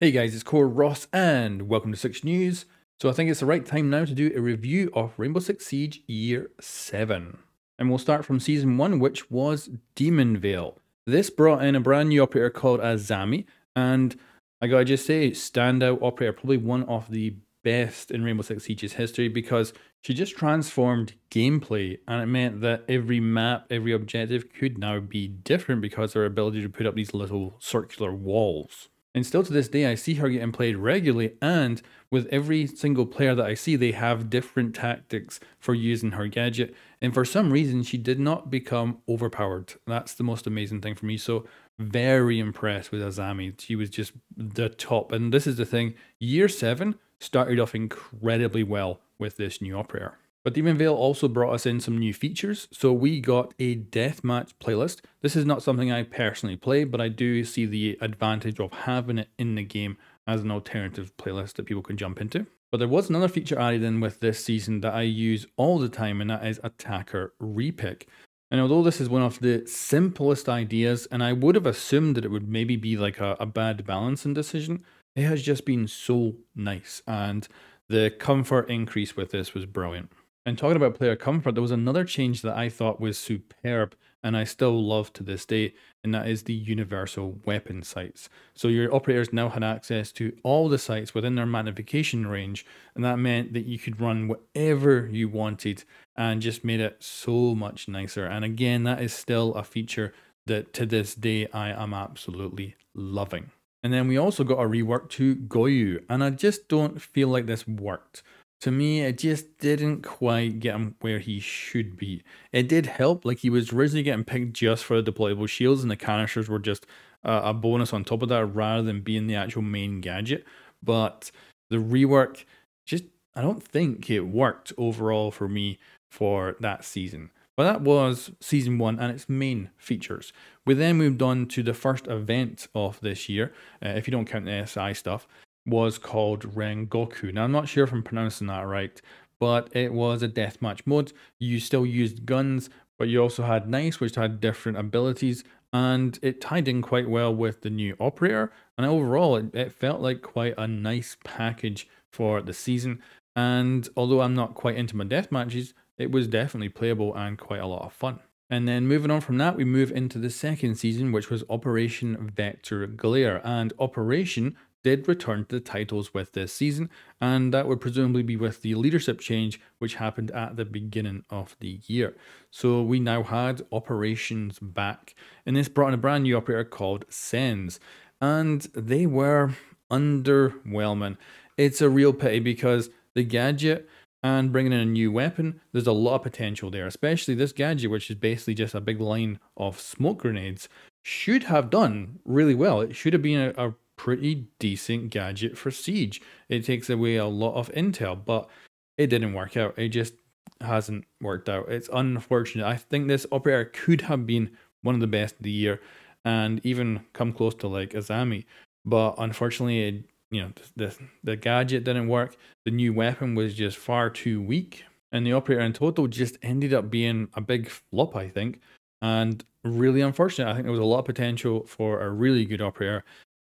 Hey guys, it's Core Ross and welcome to Six News. So I think it's the right time now to do a review of Rainbow Six Siege Year 7. And we'll start from Season 1, which was Demon Veil. This brought in a brand new operator called Azami, and I gotta just say, standout operator, probably one of the best in Rainbow Six Siege's history because she just transformed gameplay and it meant that every map, every objective could now be different because of her ability to put up these little circular walls. And still to this day, I see her getting played regularly. And with every single player that I see, they have different tactics for using her gadget. And for some reason, she did not become overpowered. That's the most amazing thing for me. So, very impressed with Azami. She was just the top. And this is the thing year seven started off incredibly well with this new operator. But Demon Veil also brought us in some new features. So we got a deathmatch playlist. This is not something I personally play, but I do see the advantage of having it in the game as an alternative playlist that people can jump into. But there was another feature added in with this season that I use all the time, and that is attacker repick. And although this is one of the simplest ideas, and I would have assumed that it would maybe be like a, a bad balancing decision, it has just been so nice. And the comfort increase with this was brilliant. And talking about player comfort, there was another change that I thought was superb and I still love to this day, and that is the universal weapon sights. So your operators now had access to all the sights within their magnification range, and that meant that you could run whatever you wanted and just made it so much nicer. And again, that is still a feature that to this day I am absolutely loving. And then we also got a rework to Goyu, and I just don't feel like this worked to me, it just didn't quite get him where he should be. It did help, like he was originally getting picked just for the deployable shields, and the canisters were just uh, a bonus on top of that rather than being the actual main gadget. But the rework just, I don't think it worked overall for me for that season. But that was season one and its main features. We then moved on to the first event of this year, uh, if you don't count the SI stuff, was called Rengoku. Now, I'm not sure if I'm pronouncing that right, but it was a deathmatch mode. You still used guns, but you also had Nice, which had different abilities, and it tied in quite well with the new operator. And overall, it, it felt like quite a nice package for the season. And although I'm not quite into my death matches, it was definitely playable and quite a lot of fun. And then moving on from that, we move into the second season, which was Operation Vector Glare. And Operation did return to the titles with this season, and that would presumably be with the leadership change which happened at the beginning of the year. So we now had operations back, and this brought in a brand new operator called Sens, and they were underwhelming. It's a real pity because the gadget and bringing in a new weapon, there's a lot of potential there, especially this gadget, which is basically just a big line of smoke grenades, should have done really well. It should have been a, a pretty decent gadget for Siege. It takes away a lot of intel, but it didn't work out. It just hasn't worked out. It's unfortunate. I think this operator could have been one of the best of the year and even come close to like Azami. But unfortunately, it, you know, the, the gadget didn't work. The new weapon was just far too weak. And the operator in total just ended up being a big flop, I think. And really unfortunate. I think there was a lot of potential for a really good operator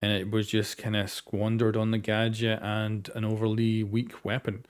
and it was just kind of squandered on the gadget and an overly weak weapon.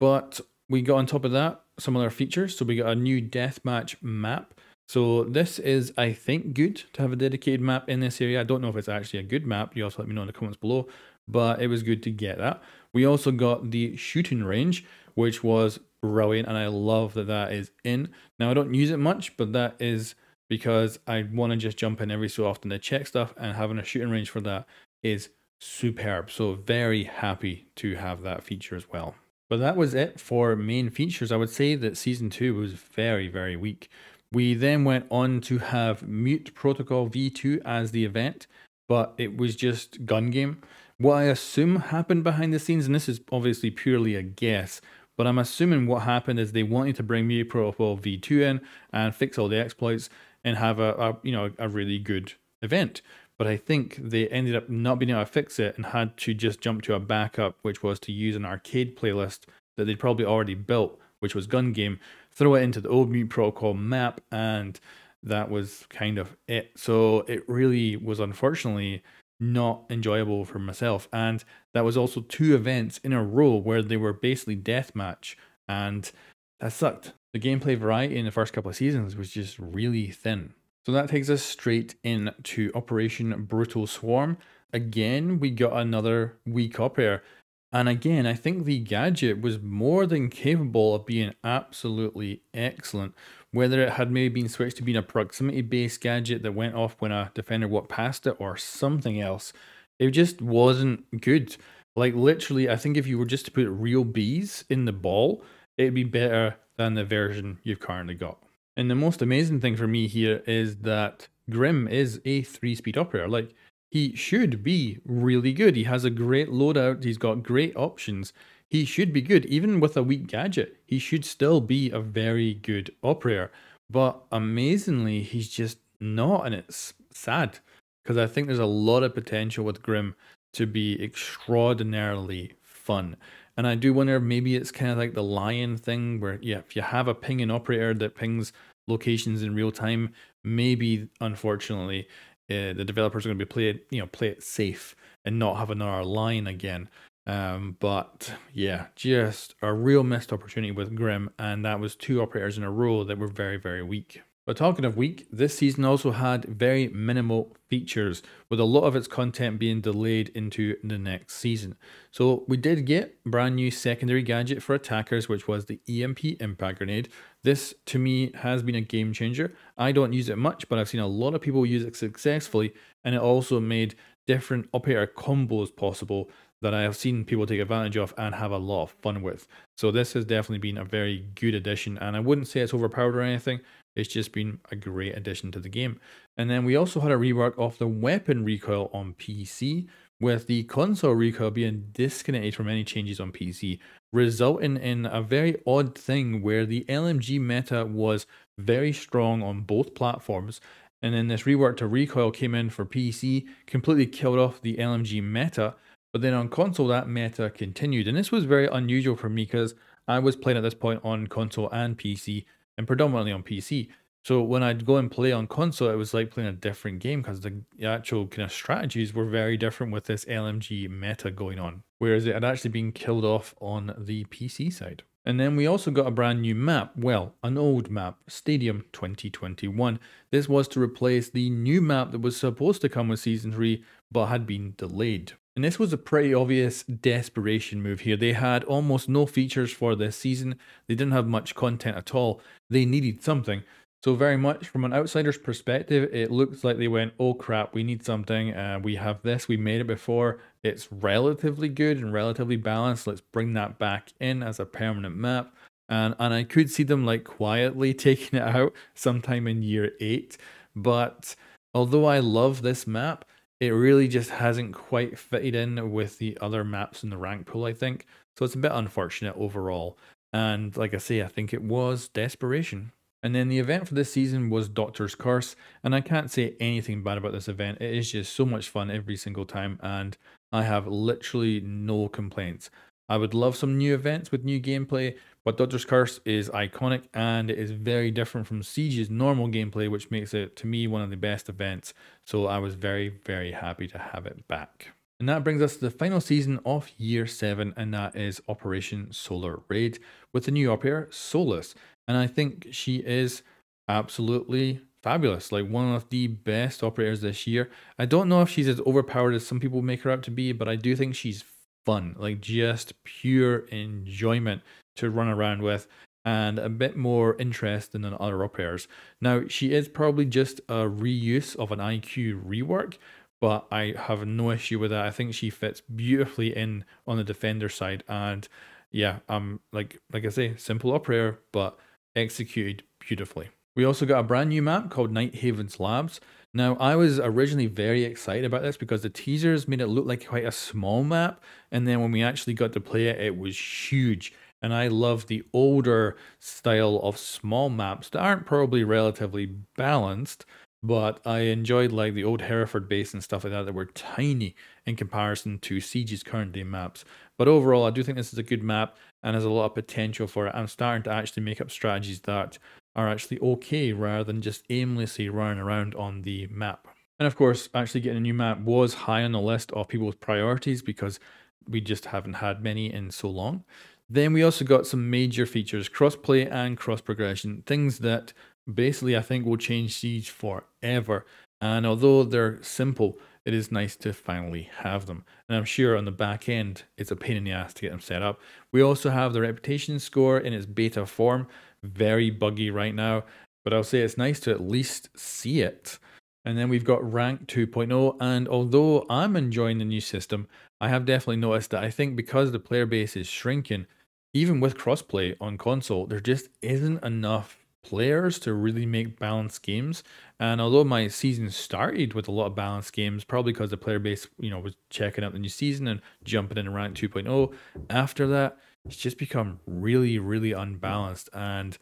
But we got on top of that some other features. So we got a new deathmatch map. So this is, I think, good to have a dedicated map in this area. I don't know if it's actually a good map. You also let me know in the comments below. But it was good to get that. We also got the shooting range, which was brilliant. And I love that that is in. Now, I don't use it much, but that is because I want to just jump in every so often to check stuff and having a shooting range for that is superb. So very happy to have that feature as well. But that was it for main features. I would say that season two was very, very weak. We then went on to have Mute Protocol V2 as the event, but it was just gun game. What I assume happened behind the scenes, and this is obviously purely a guess, but I'm assuming what happened is they wanted to bring Mute Protocol V2 in and fix all the exploits and have a, a you know a really good event. But I think they ended up not being able to fix it and had to just jump to a backup, which was to use an arcade playlist that they'd probably already built, which was Gun Game, throw it into the old Mute Protocol map, and that was kind of it. So it really was unfortunately not enjoyable for myself. And that was also two events in a row where they were basically deathmatch, and that sucked. The gameplay variety in the first couple of seasons was just really thin. So that takes us straight into Operation Brutal Swarm. Again, we got another weak operator. And again, I think the gadget was more than capable of being absolutely excellent. Whether it had maybe been switched to being a proximity based gadget that went off when a defender walked past it or something else, it just wasn't good. Like, literally, I think if you were just to put real bees in the ball, it'd be better than the version you've currently got. And the most amazing thing for me here is that Grim is a three speed operator. Like, he should be really good. He has a great loadout, he's got great options. He should be good. Even with a weak gadget, he should still be a very good operator. But amazingly, he's just not, and it's sad because I think there's a lot of potential with Grim to be extraordinarily fun. And I do wonder maybe it's kind of like the lion thing where, yeah, if you have a pinging operator that pings locations in real time, maybe unfortunately uh, the developers are going to be play it, you know, play it safe and not have another Lion again. Um, but yeah, just a real missed opportunity with Grim, and that was two operators in a row that were very, very weak. But talking of weak, this season also had very minimal features, with a lot of its content being delayed into the next season. So we did get brand new secondary gadget for attackers, which was the EMP Impact Grenade. This, to me, has been a game changer. I don't use it much, but I've seen a lot of people use it successfully, and it also made different operator combos possible that I have seen people take advantage of and have a lot of fun with. So this has definitely been a very good addition, and I wouldn't say it's overpowered or anything. It's just been a great addition to the game. And then we also had a rework of the weapon recoil on PC, with the console recoil being disconnected from any changes on PC, resulting in a very odd thing where the LMG meta was very strong on both platforms. And then this rework to recoil came in for PC, completely killed off the LMG meta, but then on console, that meta continued. And this was very unusual for me because I was playing at this point on console and PC, and predominantly on PC. So when I'd go and play on console, it was like playing a different game because the actual kind of strategies were very different with this LMG meta going on. Whereas it had actually been killed off on the PC side. And then we also got a brand new map, well, an old map, Stadium 2021. This was to replace the new map that was supposed to come with Season 3, but had been delayed. And this was a pretty obvious desperation move here. They had almost no features for this season. They didn't have much content at all. They needed something. So very much from an outsider's perspective, it looks like they went, oh crap, we need something. Uh, we have this, we made it before. It's relatively good and relatively balanced. Let's bring that back in as a permanent map. And, and I could see them like quietly taking it out sometime in year eight. But although I love this map, it really just hasn't quite fitted in with the other maps in the rank pool, I think. So it's a bit unfortunate overall. And like I say, I think it was desperation. And then the event for this season was Doktor's Curse, and I can't say anything bad about this event. It is just so much fun every single time, and I have literally no complaints. I would love some new events with new gameplay, but Doktor's Curse is iconic and it is very different from Siege's normal gameplay, which makes it, to me, one of the best events. So I was very, very happy to have it back. And that brings us to the final season of Year 7, and that is Operation Solar Raid with the new operator, Solis. And I think she is absolutely fabulous, like one of the best operators this year. I don't know if she's as overpowered as some people make her out to be, but I do think she's fun, like just pure enjoyment to run around with and a bit more interest than other operators. Now, she is probably just a reuse of an IQ rework, but I have no issue with that. I think she fits beautifully in on the defender side, and yeah, um, like like I say, simple operator, but executed beautifully. We also got a brand new map called Nighthaven's Labs. Now, I was originally very excited about this because the teasers made it look like quite a small map, and then when we actually got to play it, it was huge. And I love the older style of small maps that aren't probably relatively balanced, but I enjoyed like the old Hereford base and stuff like that that were tiny in comparison to Siege's current day maps. But overall, I do think this is a good map and has a lot of potential for it. I'm starting to actually make up strategies that are actually okay rather than just aimlessly running around on the map. And of course, actually getting a new map was high on the list of people's priorities because we just haven't had many in so long. Then we also got some major features, crossplay and cross progression, things that basically I think will change Siege forever. And although they're simple, it is nice to finally have them. And I'm sure on the back end, it's a pain in the ass to get them set up. We also have the reputation score in its beta form, very buggy right now, but I'll say it's nice to at least see it. And then we've got rank 2.0. And although I'm enjoying the new system, I have definitely noticed that I think because the player base is shrinking, even with crossplay on console, there just isn't enough players to really make balanced games. And although my season started with a lot of balanced games, probably because the player base, you know, was checking out the new season and jumping in rank 2.0, after that, it's just become really, really unbalanced. And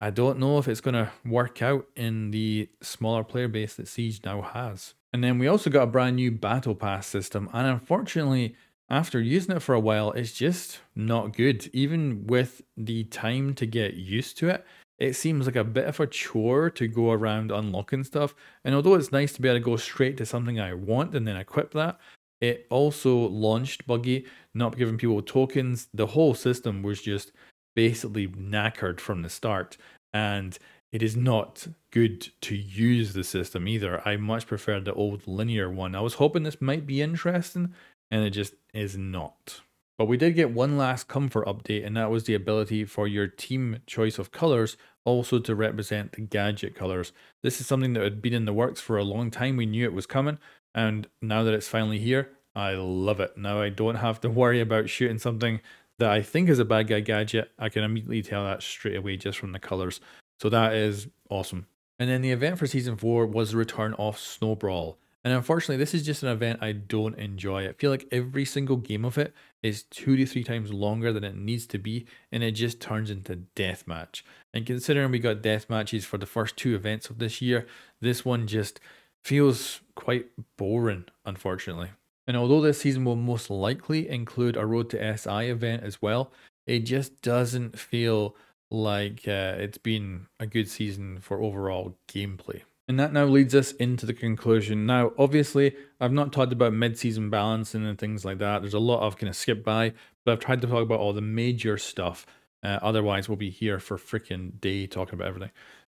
I don't know if it's going to work out in the smaller player base that Siege now has. And then we also got a brand new Battle Pass system. And unfortunately, after using it for a while, it's just not good. Even with the time to get used to it, it seems like a bit of a chore to go around unlocking stuff. And although it's nice to be able to go straight to something I want and then equip that, it also launched buggy, not giving people tokens. The whole system was just basically knackered from the start. And it is not good to use the system either. I much prefer the old linear one. I was hoping this might be interesting, and it just is not. But we did get one last comfort update, and that was the ability for your team choice of colors also to represent the gadget colors. This is something that had been in the works for a long time. We knew it was coming, and now that it's finally here, I love it. Now I don't have to worry about shooting something that I think is a bad guy gadget. I can immediately tell that straight away just from the colors. So that is awesome. And then the event for season four was the return of Snow Brawl. And unfortunately, this is just an event I don't enjoy. I feel like every single game of it is two to three times longer than it needs to be, and it just turns into deathmatch. And considering we got death matches for the first two events of this year, this one just feels quite boring, unfortunately. And although this season will most likely include a Road to SI event as well, it just doesn't feel like uh, it's been a good season for overall gameplay. And that now leads us into the conclusion. Now, obviously, I've not talked about mid-season balancing and things like that. There's a lot I've kind of skipped by, but I've tried to talk about all the major stuff. Uh, otherwise, we'll be here for freaking day talking about everything.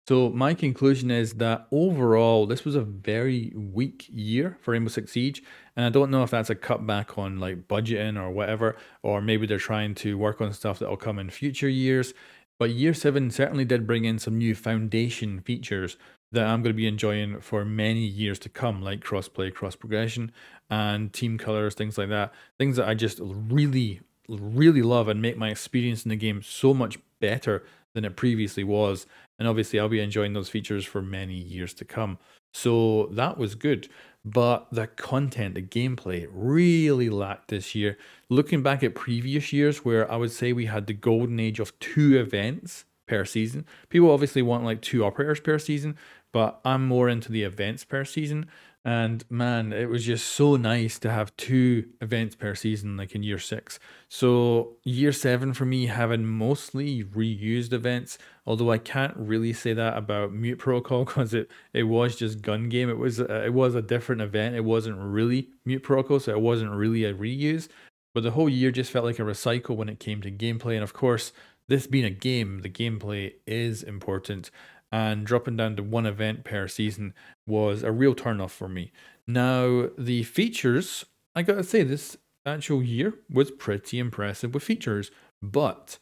So my conclusion is that overall, this was a very weak year for Rainbow Six Siege, and I don't know if that's a cutback on like budgeting or whatever, or maybe they're trying to work on stuff that will come in future years. But year seven certainly did bring in some new foundation features that I'm going to be enjoying for many years to come, like crossplay, cross progression, and team colors, things like that. Things that I just really, really love and make my experience in the game so much better than it previously was. And obviously, I'll be enjoying those features for many years to come. So that was good. But the content, the gameplay really lacked this year. Looking back at previous years, where I would say we had the golden age of two events per season, people obviously want like two operators per season, but I'm more into the events per season. And man, it was just so nice to have two events per season, like in year six. So, year seven for me, having mostly reused events, although I can't really say that about Mute Protocol because it, it was just gun game. It was, uh, it was a different event. It wasn't really Mute Protocol, so it wasn't really a reuse. But the whole year just felt like a recycle when it came to gameplay. And of course, this being a game, the gameplay is important and dropping down to one event per season was a real turnoff for me. Now, the features, I gotta say, this actual year was pretty impressive with features, but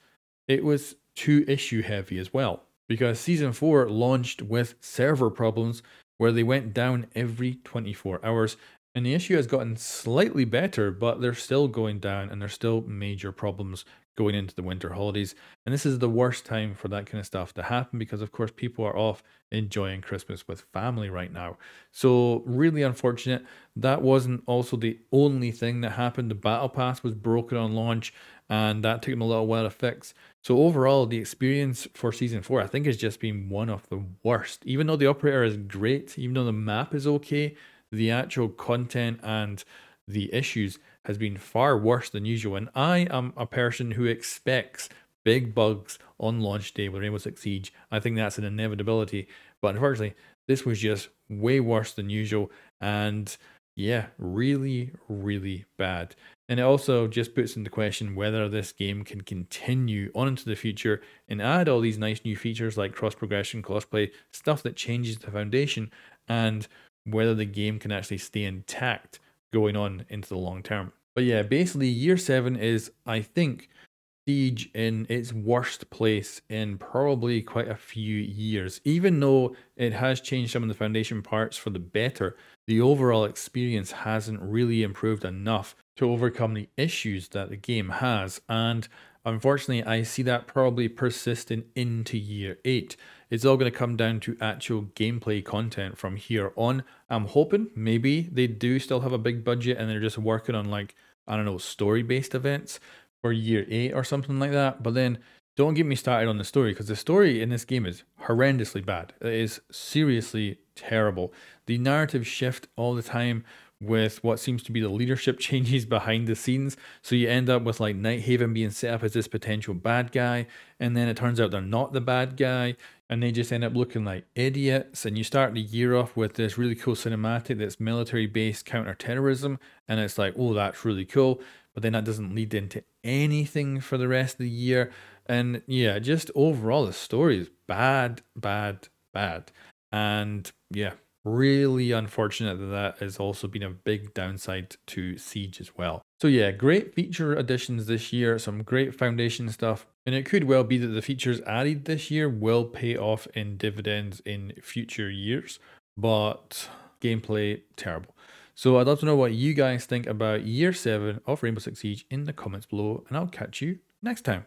it was too issue heavy as well because season 4 launched with server problems where they went down every 24 hours and the issue has gotten slightly better but they're still going down and there's still major problems going into the winter holidays. And this is the worst time for that kind of stuff to happen because, of course, people are off enjoying Christmas with family right now. So, really unfortunate. That wasn't also the only thing that happened. The Battle Pass was broken on launch, and that took them a little while to fix. So, overall, the experience for Season 4, I think, has just been one of the worst. Even though the operator is great, even though the map is okay, the actual content and the issues has been far worse than usual. And I am a person who expects big bugs on launch day with Rainbow Six Siege. I think that's an inevitability. But unfortunately, This was just way worse than usual. And yeah, really, really bad. And it also just puts into question whether this game can continue on into the future and add all these nice new features like cross progression, crossplay, stuff that changes the foundation, and whether the game can actually stay intact going on into the long term. But yeah, basically, year seven is, I think, Siege in its worst place in probably quite a few years. Even though it has changed some of the foundation parts for the better, the overall experience hasn't really improved enough to overcome the issues that the game has. And unfortunately, I see that probably persisting into year 8. It's all going to come down to actual gameplay content from here on. I'm hoping maybe they do still have a big budget and they're just working on like, I don't know, story based events for year eight or something like that. But then don't get me started on the story because the story in this game is horrendously bad. It is seriously terrible. The narrative shift all the time with what seems to be the leadership changes behind the scenes. So you end up with like Nighthaven being set up as this potential bad guy, and then it turns out they're not the bad guy, and they just end up looking like idiots. And you start the year off with this really cool cinematic that's military based counterterrorism, and it's like, oh, that's really cool but then that doesn't lead into anything for the rest of the year. And yeah, just overall, the story is bad, bad, bad. And yeah, really unfortunate that that has also been a big downside to Siege as well. So yeah, great feature additions this year, some great foundation stuff, and it could well be that the features added this year will pay off in dividends in future years, but gameplay terrible. So I'd love to know what you guys think about year 7 of Rainbow Six Siege in the comments below, and I'll catch you next time.